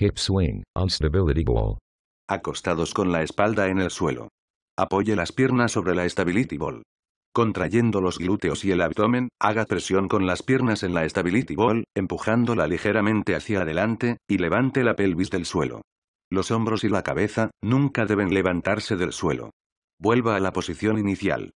Hip swing, on stability ball. Acostados con la espalda en el suelo. Apoye las piernas sobre la Stability Ball. Contrayendo los glúteos y el abdomen, haga presión con las piernas en la Stability Ball, empujándola ligeramente hacia adelante, y levante la pelvis del suelo. Los hombros y la cabeza, nunca deben levantarse del suelo. Vuelva a la posición inicial.